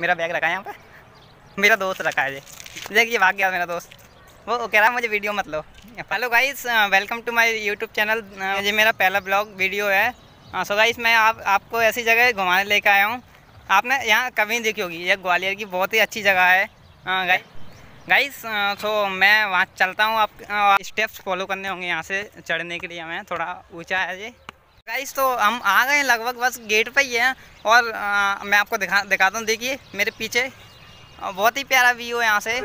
मेरा बैग रखा है यहाँ पर मेरा दोस्त रखा है जी। देखिए भाग गया मेरा दोस्त। वो कह रहा है मुझे वीडियो मत लो। Hello guys welcome to my YouTube channel ये मेरा पहला ब्लॉग वीडियो है। सो uh, गाइस मैं आप आपको ऐसी जगह घुमाने लेकर आया हूँ। आपने यहाँ कभी देखी होगी। ये ग्वालियर की बहुत ही अच्छी जगह है। गाइस गाइस सो मैं वहाँ चलता हूँ। आप स्टेप्स फॉलो करने होंगे यहाँ से चढ़ने के लिए हमें। थोड़ा ऊँचा है जी। गाइस तो हम आ गए लगभग बस गेट पे ही हैं। और आ, मैं आपको दिखा दिखाता हूँ। देखिए मेरे पीछे बहुत ही प्यारा व्यू है यहाँ से।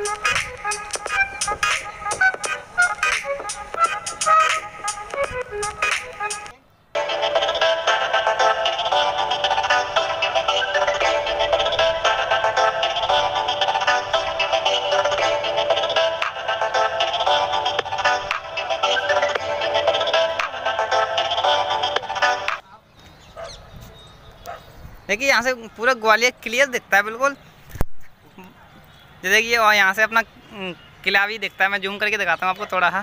देखिए यहाँ से पूरा ग्वालियर क्लियर दिखता है बिल्कुल। देखिए और यहाँ से अपना किला भी दिखता है, मैं जूम करके दिखाता हूँ आपको थोड़ा सा।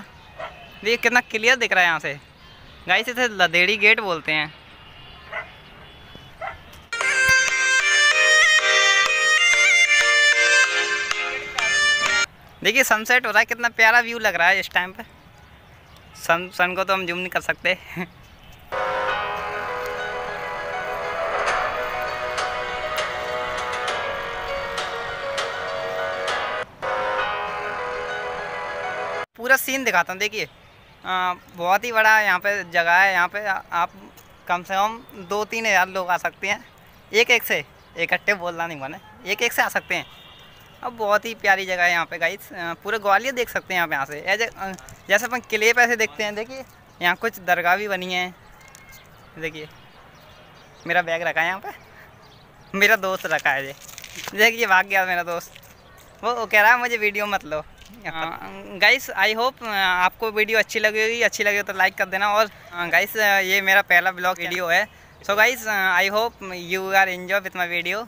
देखिए कितना क्लियर दिख रहा है यहाँ से। गाई से लदेड़ी गेट बोलते हैं। देखिए सनसेट हो रहा है, कितना प्यारा व्यू लग रहा है इस टाइम पे। सन सन को तो हम जूम नहीं कर सकते। पूरा सीन दिखाता हूँ। देखिए बहुत ही बड़ा यहाँ पे जगह है। यहाँ पे आप कम से कम दो तीन हज़ार लोग आ सकते हैं। एक एक से इकट्ठे बोलना नहीं बने एक एक से आ सकते हैं। अब बहुत ही प्यारी जगह है यहाँ पे गाइस पूरे ग्वालियर देख सकते हैं आप यहाँ से। जैसे अपन किले पे ऐसे देखते हैं, देखिए, यहाँ कुछ दरगाह भी बनी है। देखिए, मेरा बैग रखा है यहाँ पे। मेरा दोस्त रखा है जी देखिए, भाग गया मेरा दोस्त। वो कह रहा है, मुझे वीडियो मत लो। गाइस आई होप आपको वीडियो अच्छी लगी होगी अच्छी लगी तो लाइक कर देना। और गाइस uh, ये मेरा पहला ब्लॉग वीडियो है। So guys I hope you are enjoy with my video